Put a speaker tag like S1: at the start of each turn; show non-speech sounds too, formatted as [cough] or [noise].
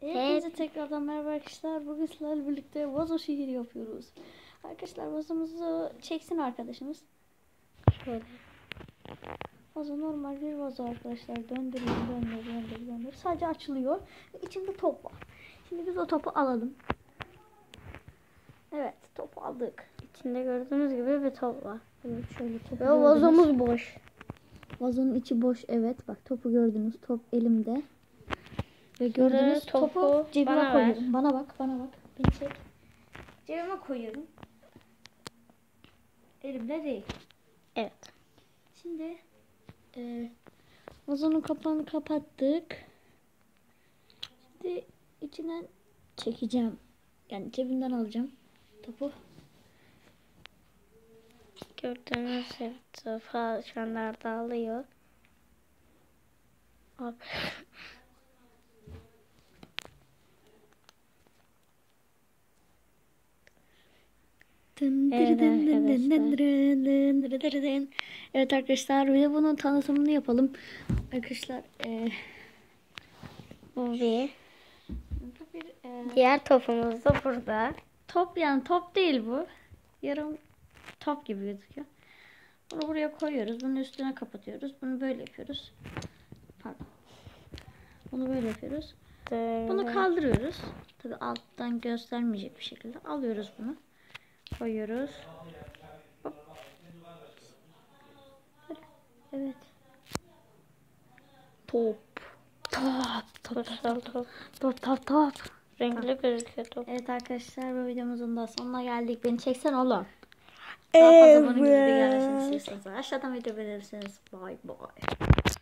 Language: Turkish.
S1: Hepinize tekrardan merhaba arkadaşlar. Bugün sizlerle birlikte vazo şehir yapıyoruz. Arkadaşlar vazomuzu çeksin arkadaşımız.
S2: Şöyle.
S1: Vazo normal bir vazo arkadaşlar. Döndürün, döndür, döndür, döndür. Sadece açılıyor. İçinde top var. Şimdi biz o topu alalım. Evet, topu aldık.
S2: İçinde gördüğünüz gibi bir top var.
S1: Evet, şöyle topu
S2: Ve vazomuz boş.
S1: Vazonun içi boş. Evet, bak topu gördünüz. Top elimde. Ve gördüğünüz
S2: topu
S1: topu cebime
S2: bana ver.
S1: koyuyorum. Bana bak, bana bak. Beni çek. Cebime koyuyorum. Elimde değil.
S2: Evet.
S1: Şimdi e, vazonun kapağını kapattık. Şimdi içinden çekeceğim. Yani cebimden alacağım topu.
S2: Gördüğünüz gibi topu şu anda dağılıyor. Abi. [laughs] Evet arkadaşlar.
S1: Evet arkadaşlar bir de bunun tanıtımını yapalım. Arkadaşlar e,
S2: Bu bir.
S1: bir e,
S2: Diğer topumuz da burada.
S1: top yani top değil bu. Yarım top gibi gözüküyor. Bunu buraya koyuyoruz. Bunun üstüne kapatıyoruz. Bunu böyle yapıyoruz. Pardon. Bunu böyle yapıyoruz. Bunu kaldırıyoruz. Tabi alttan göstermeyecek bir şekilde alıyoruz bunu. Koyuyoruz. Hop. Evet. Top. Top. Top.
S2: Kutsal top.
S1: Top top top.
S2: Renkli gözüküyor top.
S1: Evet arkadaşlar bu videomuzun da sonuna geldik. Beni çeksen oğlum. Daha fazla bunun gibi de gelmesini istiyorsanız aşağıdan video verirseniz. Bye bye.